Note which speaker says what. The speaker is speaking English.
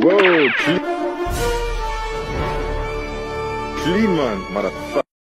Speaker 1: Whoa, clean, clean man, motherfucker.